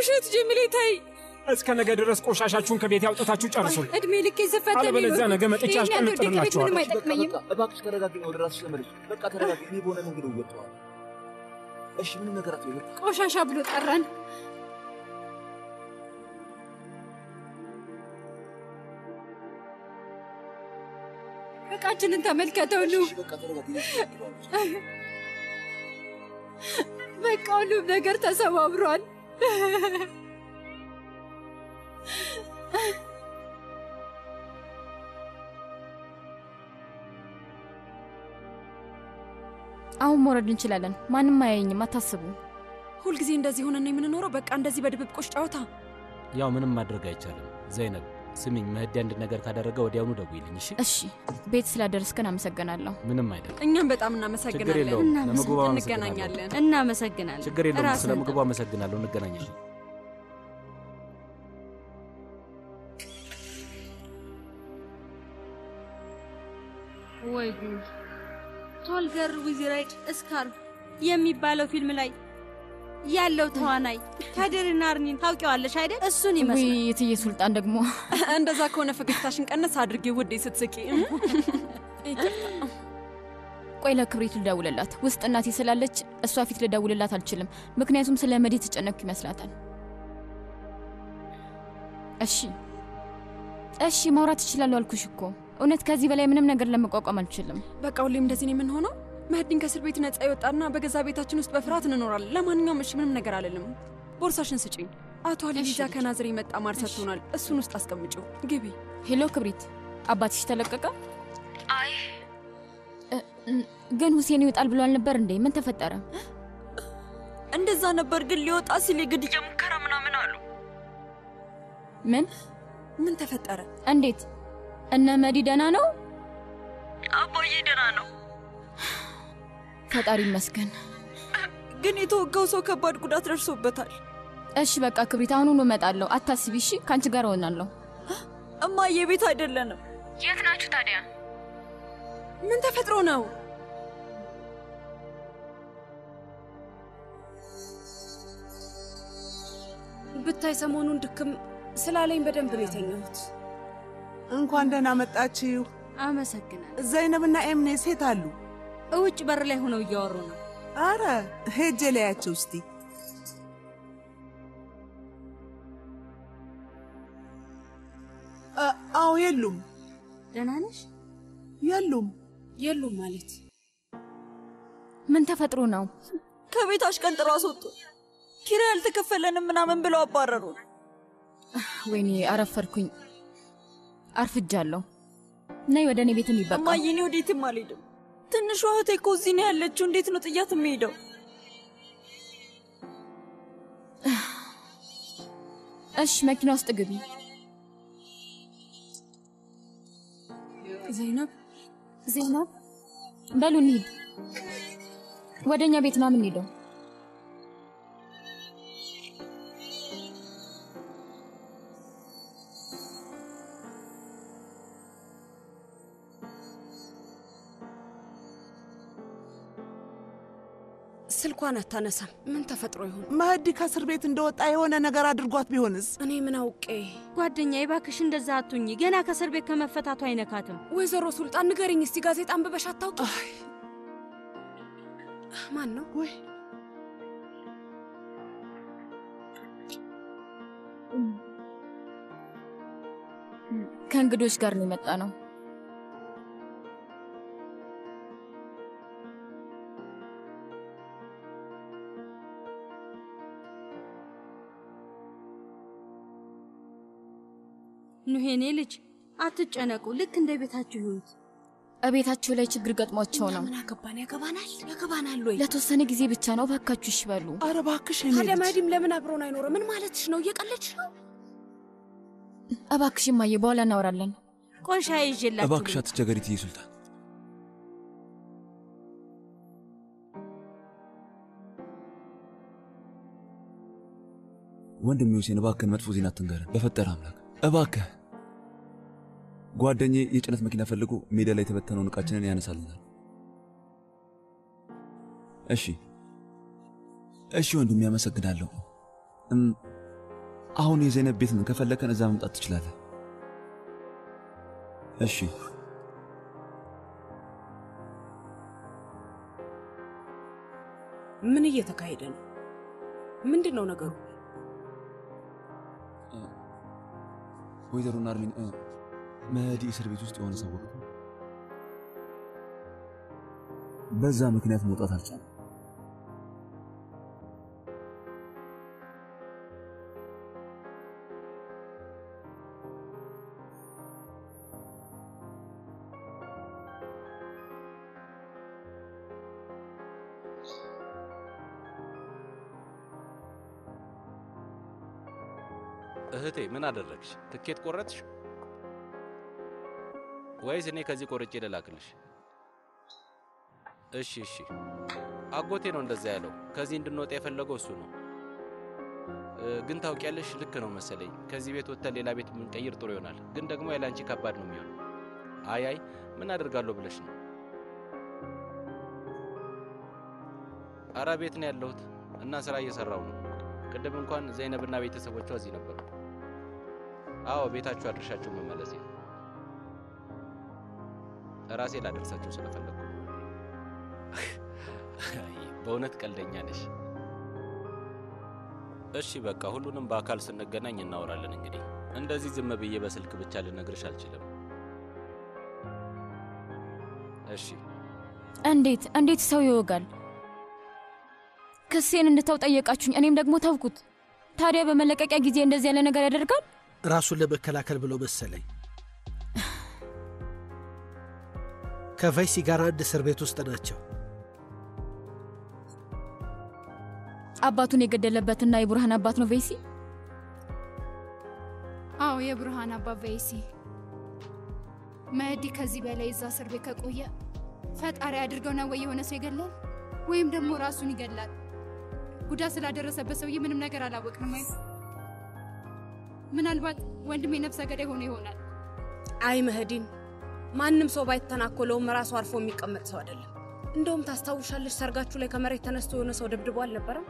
እባክሽ እህት ጀሚሌ ተይ። እስከ ነገ ድረስ ቆሻሻችሁን ከቤት ያውጥታችሁ ጨርሱ። እድሜ ልክ የዘፈተ አለበለዚያ ነገ መጥቼ አሽቀንጥርላችኋለሁ። ምንም አይጠቅመኝም። እባክሽ ተረጋጊ፣ ወደ ራስሽ ተመለሽ። በቃ ተረጋጊ። እኔ በሆነ መንገድ እወጣዋለሁ። እሺ፣ ምንም ነገር አትበይ። ቆሻሻ ብሎ ጠራን። እቃችንን ተመልከተው ተረጋጊ። በቃ ሁሉም ነገር ተሰባብሯል። አሁን መውረድ እንችላለን። ማንም አያየኝም፣ አታስቡ። ሁልጊዜ እንደዚህ ሆነን ነው የምንኖረው። በቃ እንደዚህ በድብብቆሽ ጨዋታ። ያው ምንም ማድረግ አይቻልም። ዘይነብ ስሚኝ፣ መህዲ አንድ ነገር ካደረገ ወዲያውኑ ደውይልኝ እሺ? እሺ፣ ቤት ስላደረስከን አመሰግናለሁ። ምንም አይደለም። እኛም በጣም ችግር እናመሰግናለን። የለውም። ለምግቡ አመሰግናለሁ። እንገናኛለን። እናመሰግናለን። ችግር የለውም። ራስህን ስለ ምግቡ አመሰግናለሁ። እንገናኛለን። ወይ ጉድ! tall girl with red scarf የሚባለው ፊልም ላይ ያለው ተዋናይ ከድር ኢናኒርን ታውቂዋለሽ አይደል? እሱን ውይ ይመስላል። የትዬ ሱልጣን ደግሞ እንደዛ ከሆነ ፈገግታሽን ቀነስ አድርጌ ውዴ ስትስቂ። ቆይ ለክብሪት ልደውልላት። ውስጥ እናቴ ስላለች እሷ ፊት ልደውልላት አልችልም፣ ምክንያቱም ስለ መዲ ተጨነኩ ይመስላታል። እሺ እሺ፣ ማውራት ይችላሉ አልኩሽ እኮ። እውነት ከዚህ በላይ ምንም ነገር ለመቋቋም አልችልም። በቃ ሁሌም እንደዚህ ነው የምንሆነው። መህዲን ከእስር ቤት ነጻ ይወጣና በገዛ ቤታችን ውስጥ በፍርሃት እንኖራለን። ለማንኛውም እሺ፣ ምንም ነገር አልልም። ቦርሳሽን ስጪኝ። አቶ አሊ ቪዛ ከናዝሬ የመጣ ማር ሰጥቶናል። እሱን ውስጥ አስቀምጪው። ግቢ። ሄሎ ክብሪት፣ አባትሽ ተለቀቀ? አይ ግን ሁሴን ይወጣል ብሏል ነበር እንዴ? ምን ተፈጠረ? እንደዛ ነበር፣ ግን ሊወጣ ሲል የግድያ ሙከራ ምናምን አሉ። ምን ምን ተፈጠረ? እንዴት? እነ መዲ ደህና ነው? አባዬ ደህና ነው፣ ፈጣሪ ይመስገን። ግን የተወጋው ሰው ከባድ ጉዳት ደርሶበታል። እሺ በቃ ክብሪት፣ አሁኑኑ እመጣለሁ። አታስቢ እሺ? ከአንቺ ጋር እሆናለሁ። እማዬ ቤት አይደለንም። የት ናችሁ ታዲያ? ምን ተፈጥሮ ነው? ብታይ ሰሞኑን ድክም ስላለኝ በደንብ ነው የተኛሁት። እንኳን ደህና መጣችሁ። አመሰግናለሁ። ዘይነብና ኤምኔ ሴት አሉ። እውጭ በር ላይ ሆነው እያወሩ ነው። አረ ሄጄ ላያቸው እስቲ። አዎ የሉም፣ ደህና ነሽ? የሉም። የሉም ማለት ምን ተፈጥሮ ነው? ከቤት አሽቀንጥሮ አስወጡ። ኪራይ አልተከፈለንም ምናምን ብለው አባረሩ። ወይኔ አረፈርኩኝ፣ አርፍጃለሁ። ነይ ወደ እኔ ቤት የሚበቃ እማዬ እኔ ወዴትም አልሄድም። ትንሿ እህቴ እኮ እዚህ ነው ያለችው። እንዴት ነው ጥያት የሚሄደው? እሺ መኪና ውስጥ ግቢ። ዘይነብ ዜናብ በሉ እንሂድ። ወደ እኛ ቤት ነው የምንሄደው። ስልኳን አታነሳም። ምን ተፈጥሮ ይሆን? መህዲ ከእስር ቤት እንደወጣ የሆነ ነገር አድርጓት ቢሆንስ? እኔ ምን አውቄ። ጓደኛዬ እባክሽ እንደዛ አቱኝ። ገና ከእስር ቤት ከመፈታቱ አይነካትም። ወይዘሮ ሱልጣን ንገሪኝ እስቲ፣ ጋዜጣ አንብበሽ አታውቂ? ማን ነው? ወይ ከእንግዶች ጋር ነው የመጣ ነው። ኑሄኔ ልጅ አትጨነቁ። ልክ እንደ ቤታችሁ ይሁት። እቤታቸው ላይ ችግር ገጥሟቸው ነው። ምን አገባን? ያገባናል፣ ያገባናል ወይ? ለተወሰነ ጊዜ ብቻ ነው። እባካችሁ እሺ በሉ። አረ እባክሽ የኔ ታዲያ መዲም ለምን አብሮን አይኖርም? ምን ማለትሽ ነው? እየቀለድሽ ነው? እባክሽ እማዬ፣ በኋላ እናወራለን። ቆይ ሻይ ይዤላችሁ እባክሽ አትቸገሪ እትዬ ሱልጣን። ወንድሜ ሁሴን እባክህን መጥፎ ዜና አትንገረን፣ በፈጠረ አምላክ እባክህ። ጓደኜ የጭነት መኪና ፈልጎ ሜዳ ላይ የተበተነውን ዕቃችንን ያነሳልናል። እሺ እሺ ወንድሜ፣ ያመሰግናለሁ። አሁን የዘይነብ ቤት ነን። ከፈለከን እዛ መምጣት ትችላለህ። እሺ ምን እየተካሄደ ነው? ምንድን ነው ነገሩ? ወይዘሮ ናርሚን እ፣ መህዲ እስር ቤት ውስጥ የሆነ ሰው ወቅቱ በዛ ምክንያት መውጣት አልቻለም። እህቴ ምን አደረግሽ? ትኬት ቆረጥሽ ወይስ እኔ ከዚህ ቆርጬ ልላክልሽ? እሺ እሺ። አጎቴ ነው እንደዛ ያለው። ከዚህ እንድንወጣ የፈለገው እሱ ነው። ግን ታውቂያለሽ፣ ልክ ነው መሰለኝ። ከዚህ ቤት ወጥተን ሌላ ቤት ብንቀይር ጥሩ ይሆናል። ግን ደግሞ ያለ አንቺ ከባድ ነው የሚሆነው። አይ አይ፣ ምን አደርጋለሁ ብለሽ ነው? አረ ቤት ነው ያለሁት እና ስራ እየሰራው ነው። ቅድም እንኳን ዘይነብና ቤተሰቦቿ እዚህ ነበሩ። አዎ ቤታችሁ አድርሻቸው መመለሴ ነው። ራሴ ላደርሳቸው አይ፣ በእውነት ቀልደኛ ነሽ። እሺ በቃ ሁሉንም በአካል ስንገናኝ እናወራለን። እንግዲህ እንደዚህ ዝም ብዬ በስልክ ብቻ ልነግርሽ አልችልም። እሺ እንዴት እንዴት ሰው ይወጋል? ክሴን እንድተው ጠየቃችሁኝ፣ እኔም ደግሞ ተውኩት። ታዲያ በመለቀቂያ ጊዜ እንደዚህ ያለ ነገር ያደርጋል? ራሱን ለመከላከል ብሎ መሰለኝ። ከቫይሲ ጋር አንድ እስር ቤት ውስጥ ናቸው። አባቱን የገደለበትና የቡርሃን አባት ነው ቬይሲ። አዎ የብርሃን አባ ቬይሲ መህዲ ከዚህ በላይ እዛ እስር ቤት ከቆየ ፈጣሪ አድርገው ነው ወይ የሆነ ሰው ይገላል ወይም ደግሞ ራሱን ይገላል። ጉዳት ስላደረሰበት ሰውዬ ምንም ነገር አላወቅንም። ወይ ምናልባት ወንድሜ ነፍሰ ገዳይ ሆኖ ይሆናል። አይ መህዲን፣ ማንም ሰው ባይተናኮለውም ራሱ አርፎ የሚቀመጥ ሰው አይደለም። እንደውም ታስታውሻለሽ፣ ሰርጋችሁ ላይ ከመሬት ተነስቶ የሆነ ሰው ደብድቦ አልነበረም?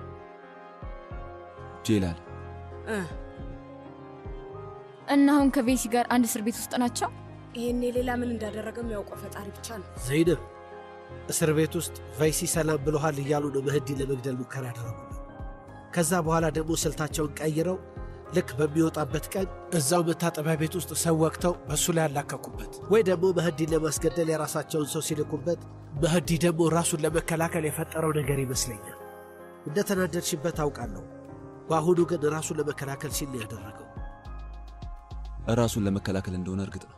ጄላል እ እና አሁን ከቬይሲ ጋር አንድ እስር ቤት ውስጥ ናቸው። ይሄኔ ሌላ ምን እንዳደረገ የሚያውቀው ፈጣሪ ብቻ ነው። ዘይነብ እስር ቤት ውስጥ ቫይሲ ሰላም ብሎሃል እያሉ ነው መህዲ ለመግደል ሙከራ ያደረጉበት። ከዛ በኋላ ደግሞ ስልታቸውን ቀይረው ልክ በሚወጣበት ቀን እዛው መታጠቢያ ቤት ውስጥ ሰው ወቅተው በእሱ ላይ ያላከኩበት፣ ወይ ደግሞ መህዲን ለማስገደል የራሳቸውን ሰው ሲልኩበት፣ መህዲ ደግሞ ራሱን ለመከላከል የፈጠረው ነገር ይመስለኛል። እንደተናደድሽበት አውቃለሁ። በአሁኑ ግን ራሱን ለመከላከል ሲል ያደረገው። ራሱን ለመከላከል እንደሆነ እርግጥ ነው።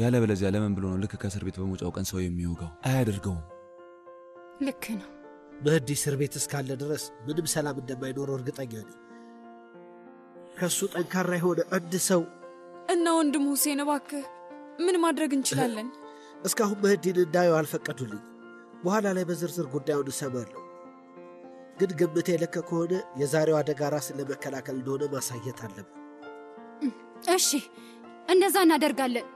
ያለበለዚያ ለምን ብሎ ነው ልክ ከእስር ቤት በመውጫው ቀን ሰው የሚወጋው? አያደርገውም። ልክ ነው። መህዲ እስር ቤት እስካለ ድረስ ምንም ሰላም እንደማይኖረው እርግጠኛ ነኝ። ከእሱ ጠንካራ የሆነ አንድ ሰው እና ወንድም ሁሴን እባክህ ምን ማድረግ እንችላለን? እስካሁን መህዲን እንዳየው አልፈቀዱልኝ። በኋላ ላይ በዝርዝር ጉዳዩን እሰማለሁ። ግን ግምቴ ልክ ከሆነ የዛሬው አደጋ ራስን ለመከላከል እንደሆነ ማሳየት አለብን። እሺ እንደዛ እናደርጋለን።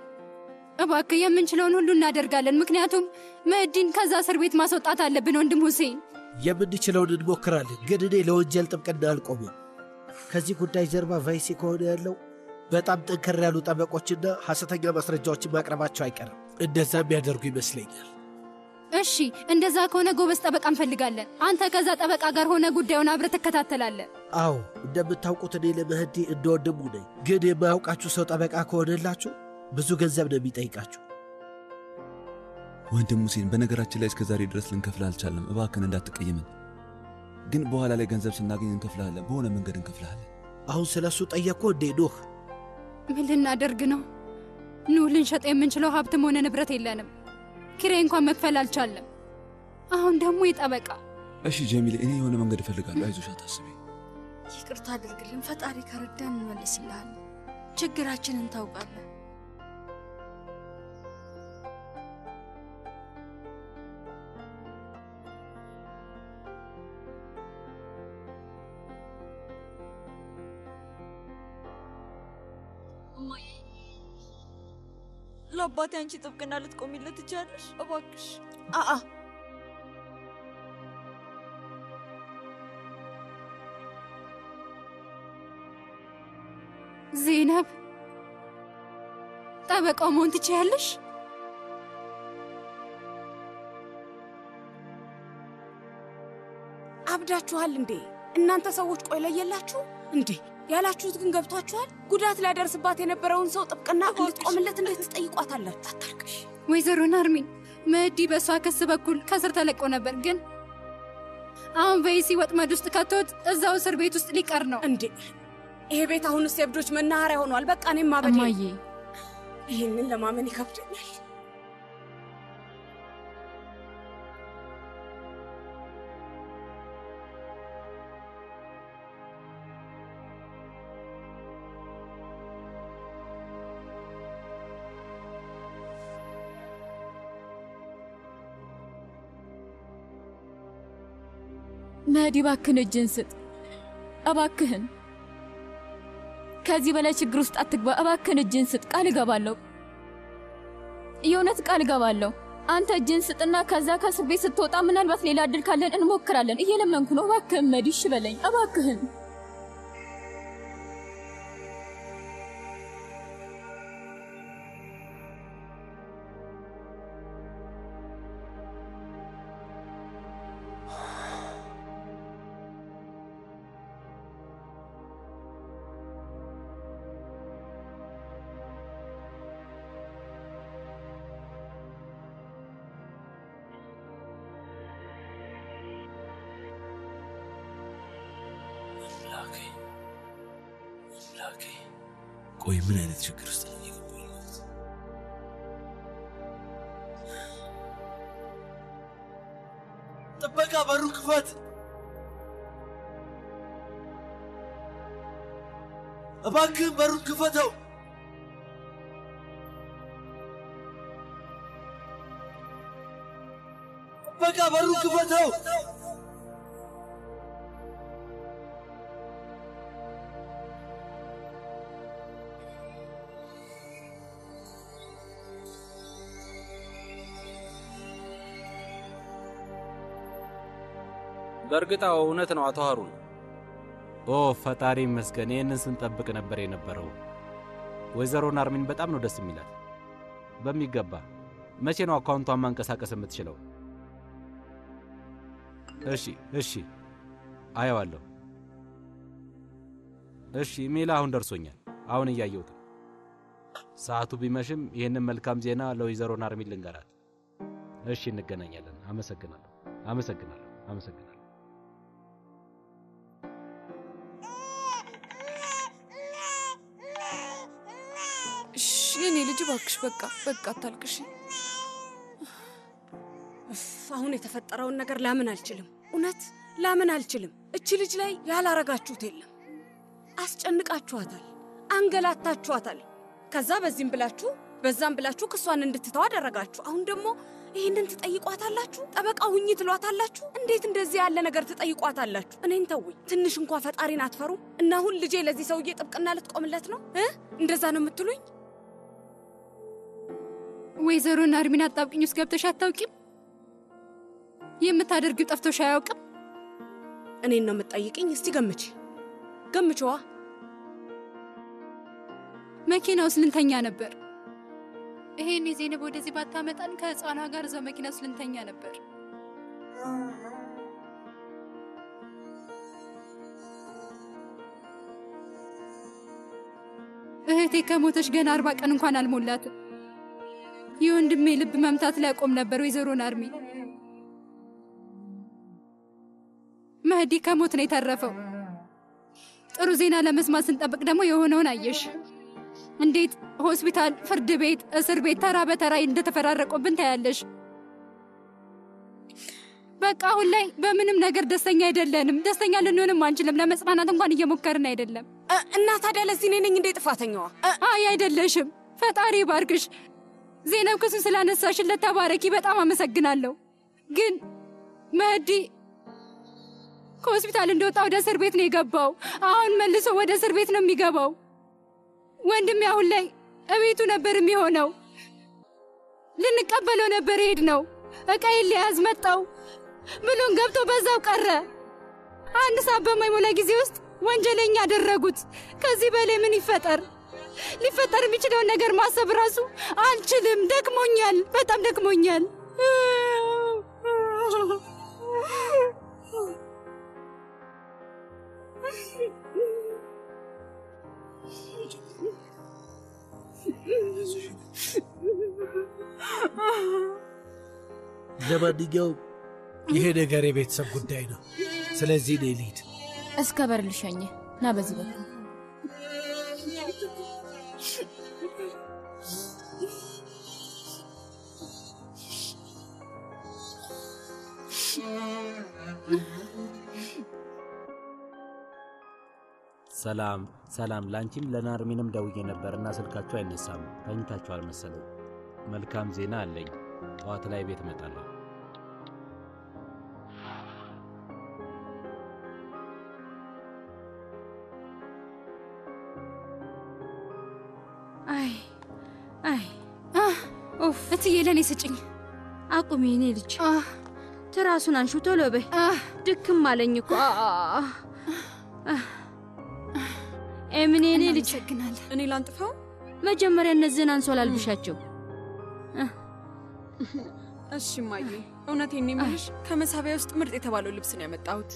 እባክህ የምንችለውን ሁሉ እናደርጋለን። ምክንያቱም መህዲን ከዛ እስር ቤት ማስወጣት አለብን ወንድም ሁሴን። የምንችለውን እንሞክራለን። ግን እኔ ለወንጀል ጥብቅና አልቆምም። ከዚህ ጉዳይ ጀርባ ቫይሲ ከሆነ ያለው በጣም ጠንከር ያሉ ጠበቆችና ሐሰተኛ ማስረጃዎችን ማቅረባቸው አይቀርም። እንደዛ የሚያደርጉ ይመስለኛል። እሺ እንደዛ ከሆነ ጎበዝ ጠበቃ እንፈልጋለን። አንተ ከዛ ጠበቃ ጋር ሆነ ጉዳዩን አብረህ ትከታተላለህ። አዎ እንደምታውቁት እኔ ለመህዲ እንደ ወንድሙ ነኝ። ግን የማያውቃችሁ ሰው ጠበቃ ከሆነላችሁ ብዙ ገንዘብ ነው የሚጠይቃችሁ። ወንድም ሁሴን፣ በነገራችን ላይ እስከ ዛሬ ድረስ ልንከፍል አልቻለም። እባክን እንዳትቀይምን። ግን በኋላ ላይ ገንዘብ ስናገኝ እንከፍልሃለን። በሆነ መንገድ እንከፍልሃለን። አሁን ስለ እሱ ጠየቅኩ እንዴ ኖህ? ምን ልናደርግ ነው? ኑ ልንሸጥ የምንችለው ሀብትም ሆነ ንብረት የለንም። ኪራይ እንኳን መክፈል አልቻለም። አሁን ደግሞ የጠበቃ እሺ ጀሚሌ፣ እኔ የሆነ መንገድ እፈልጋለሁ። አይዞሽ፣ አታስቢ። ይቅርታ አድርግልን። ፈጣሪ ከረዳን እንመልስልሃል። ችግራችንን ታውቃለህ። ለአባቴ አንቺ ጥብቅና ልትቆሚለት ትችያለሽ? እባክሽ አአ ዜነብ ጠበቃው መሆን ትችያለሽ? አብዳችኋል እንዴ እናንተ ሰዎች? ቆይ ለየላችሁ እንዴ? ያላችሁት ግን ገብቷችኋል? ጉዳት ሊያደርስባት የነበረውን ሰው ጥብቅና እንድትቆምለት እንዴት ትጠይቋታላችሁ? አታልቅሽ። ወይዘሮ ናርሚን መህዲ በእሷ ክስ በኩል ከስር ተለቆ ነበር፣ ግን አሁን በይሲ ወጥመድ ውስጥ ከቶት እዛው እስር ቤት ውስጥ ሊቀር ነው እንዴ? ይሄ ቤት አሁንስ የእብዶች መናኸሪያ ሆኗል። በቃ እኔም ማበዴ እማዬ ይህንን ለማመን ይከብደኛል። መህዲ እባክህን እጅን ስጥ፣ እባክህን ከዚህ በላይ ችግር ውስጥ አትግባ። እባክህን እጅን ስጥ፣ ቃል እገባለሁ። የእውነት ቃል እገባለሁ። አንተ እጅን ስጥና ከዛ ከእስር ቤት ስትወጣ ምናልባት ሌላ እድል ካለን እንሞክራለን። እየለመንኩ ነው። እባክህን መህዲ፣ እሺ በለኝ እባክህን። ችግር ውስጥ ነው እየገባሁ ያለሁት? ጥበቃ በሩን ክፈት! እባክህን በሩን ክፈተው! ጥበቃ በሩን ክፈተው! በእርግጥ እውነት ነው አቶ ሀሩን። ኦ ፈጣሪ ይመስገን፣ ይህንን ስንጠብቅ ነበር የነበረው። ወይዘሮ ናርሚን በጣም ነው ደስ የሚላት። በሚገባ መቼ ነው አካውንቷን ማንቀሳቀስ የምትችለው? እሺ እሺ፣ አየዋለሁ። እሺ፣ ኢሜይል አሁን ደርሶኛል። አሁን እያየሁት ሰዓቱ ቢመሽም ይህንን መልካም ዜና ለወይዘሮ ናርሚን ልንገራት። እሺ፣ እንገናኛለን። አመሰግናለሁ፣ አመሰግናለሁ፣ አመሰግናለሁ። ልጅ እባክሽ በቃ በቃ አታልቅሽ። አሁን የተፈጠረውን ነገር ላምን አልችልም። እውነት ላምን አልችልም። እቺ ልጅ ላይ ያላረጋችሁት የለም። አስጨንቃችኋታል፣ አንገላታችኋታል። ከዛ በዚህም ብላችሁ በዛም ብላችሁ ክሷን እንድትተው አደረጋችሁ። አሁን ደግሞ ይህንን ትጠይቋታላችሁ? ጠበቃ ሁኚ ትሏታላችሁ? እንዴት እንደዚህ ያለ ነገር ትጠይቋታላችሁ? እኔን ተውኝ። ትንሽ እንኳ ፈጣሪን አትፈሩም? እና አሁን ልጄ ለዚህ ሰውዬ ጥብቅና ልትቆምለት ነው እንደዛ ነው የምትሉኝ? ወይዘሮ ናርሚን አጣብቅኝ ውስጥ ገብተሽ አታውቂም? የምታደርጊው ጠፍቶሽ አያውቅም? እኔን ነው የምትጠይቅኝ? እስቲ ገምቼ ገምቼዋ መኪና ውስጥ ልንተኛ ነበር። ይሄን ዜነብ ወደዚህ ባታመጣን ከህፃኗ ጋር እዛው መኪና ውስጥ ልንተኛ ነበር። እህቴ ከሞተች ገና አርባ ቀን እንኳን አልሞላትም። የወንድሜ ልብ መምታት ሊያቆም ነበር። ወይዘሮ ናርሚ መህዲ ከሞት ነው የተረፈው። ጥሩ ዜና ለመስማት ስንጠብቅ ደግሞ የሆነውን አየሽ። እንዴት ሆስፒታል፣ ፍርድ ቤት፣ እስር ቤት ተራ በተራ እንደተፈራረቁብን ታያለሽ። በቃ አሁን ላይ በምንም ነገር ደስተኛ አይደለንም። ደስተኛ ልንሆንም አንችልም። ለመጽናናት እንኳን እየሞከርን አይደለም። እና ታዲያ ለዚህ እኔ ነኝ እንዴ ጥፋተኛዋ? አይ አይደለሽም። ፈጣሪ ባርክሽ። ዜናብ ክሱን ስላነሳሽለት ተባረኪ። በጣም አመሰግናለሁ። ግን መህዲ ከሆስፒታል እንደወጣ ወደ እስር ቤት ነው የገባው። አሁን መልሶ ወደ እስር ቤት ነው የሚገባው። ወንድሜ አሁን ላይ እቤቱ ነበር የሚሆነው። ልንቀበለው ነበር የሄድ ነው። እቃዬን ሊያዝ መጣው ብሎን ገብቶ በዛው ቀረ። አንድ ሰዓት በማይሞላ ጊዜ ውስጥ ወንጀለኛ ያደረጉት። ከዚህ በላይ ምን ይፈጠር? ሊፈጠር የሚችለውን ነገር ማሰብ ራሱ አልችልም። ደክሞኛል፣ በጣም ደክሞኛል። ለማንኛውም ይሄ ነገር የቤተሰብ ጉዳይ ነው። ስለዚህ እኔ ልሂድ። እስከ በር ልሸኝህ። ና በዚህ በኩል ሰላም ሰላም፣ ላንቺም ለናርሚንም ደውዬ ነበር እና ስልካችሁ አይነሳም። ተኝታችኋል መሰለኝ። መልካም ዜና አለኝ። ጠዋት ላይ ቤት እመጣለሁ። ለእኔ ስጭኝ። አቁሚ የኔ ልጅ። ትራሱን አንሹ ቶሎ በይ። ድክም አለኝ እኮ። ኤምኔ የኔ ልጅ እኔ ላንጥፈው። መጀመሪያ እነዚህን አንሶላ አልብሻቸው። እሺ እማዬ፣ እውነቴን ነው የምልሽ። ከመሳቢያ ውስጥ ምርጥ የተባለው ልብስ ነው ያመጣሁት።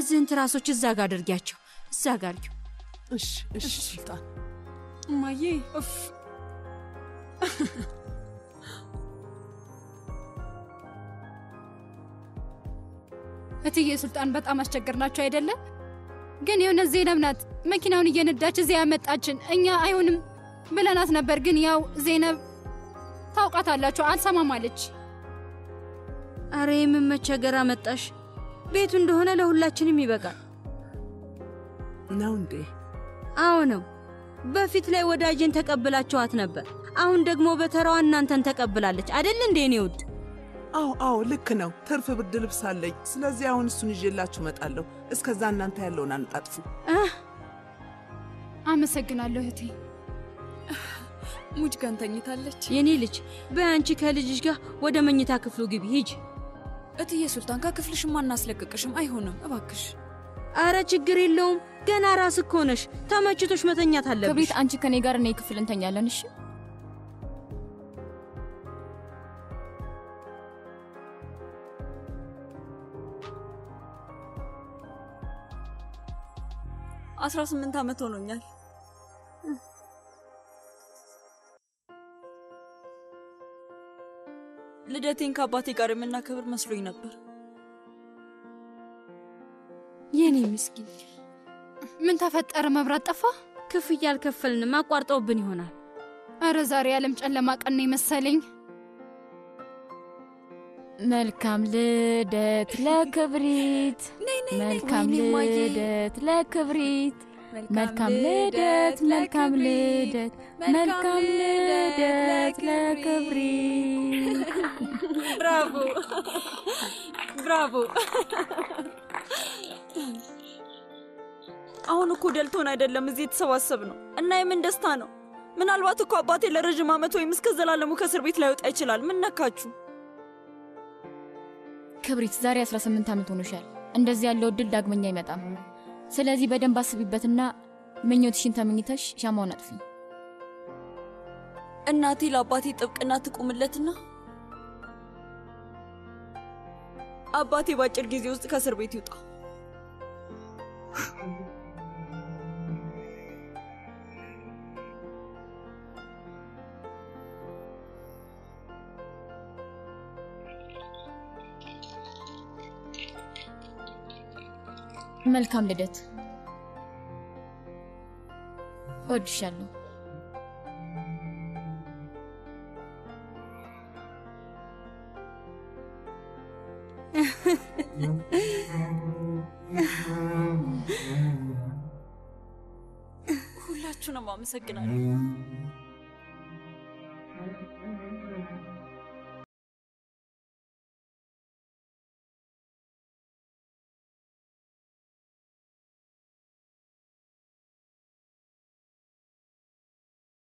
እነዚህን ትራሶች እዛ ጋር አድርጊያቸው። እዛ ጋር አድርጊው። እሺ እሺ ሱልጣን። እማዬ እፍ እትዬ ሱልጣን በጣም አስቸገርናቸው አይደለም? ግን የሆነ ዜነብ ናት መኪናውን እየነዳች እዚያ ያመጣችን። እኛ አይሆንም ብለናት ነበር፣ ግን ያው ዜነብ ታውቃታላችሁ አልሰማም አለች። አረ የምን መቸገር አመጣሽ? ቤቱ እንደሆነ ለሁላችንም ይበቃል። ነው እንዴ? አዎ ነው። በፊት ላይ ወዳጅን ተቀብላችኋት ነበር። አሁን ደግሞ በተራዋ እናንተን ተቀብላለች አደል እንዴ? እኔ ውድ አዎ አዎ ልክ ነው። ትርፍ ብርድ ልብስ አለኝ። ስለዚህ አሁን እሱን ይዤላችሁ እመጣለሁ። እስከዛ እናንተ ያለውን አነጣጥፉ። አመሰግናለሁ እህቴ። ሙጅ ጋር ተኝታለች። የኔ ልጅ በአንቺ ከልጅሽ ጋር ወደ መኝታ ክፍሉ ግቢ ሂጅ። እትዬ ሱልጣን ከክፍልሽማ አናስለቅቅሽም። አይሆንም እባክሽ። አረ ችግር የለውም። ገና ራስ እኮ ነሽ። ተመችቶሽ መተኛት አለብሽ። ክብሪት፣ አንቺ ከኔ ጋር እኔ ክፍል እንተኛለን። እሺ አስራ ስምንት ዓመት ሆኖኛል። ልደቴን ከአባቴ ጋር የምናከብር መስሎኝ ነበር። የኔ ምስኪን ምን ተፈጠረ? መብራት ጠፋ? ክፍያ አልከፈልንም፣ አቋርጠውብን ይሆናል። አረ ዛሬ የዓለም ጨለማ ቀን ነው መሰለኝ። መልካም ልደት ለክብሪት፣ መልካም ልደት ለክብሪት፣ መልካም ልደት፣ መልካም ልደት፣ መልካም ልደት ለክብሪት። ብራቮ ብራቮ። አሁን እኮ ደልቶን አይደለም እዚህ የተሰባሰብ ነው እና የምን ደስታ ነው? ምናልባት እኮ አባቴ ለረዥም ዓመት ወይም እስከ ዘላለሙ ከእስር ቤት ላይወጣ ይችላል። ምን ነካችሁ? ክብሪት ዛሬ 18 ዓመት ሆኖሻል። እንደዚህ ያለው እድል ዳግመኛ አይመጣም። ስለዚህ በደንብ አስቢበትና ምኞትሽን ተመኝተሽ ሻማውን አጥፊ። እናቴ ለአባቴ ጥብቅና ትቁምለትና አባቴ በአጭር ጊዜ ውስጥ ከእስር ቤት ይውጣ። መልካም ልደት። እወድሻለሁ። ሁላችሁንም አመሰግናለሁ።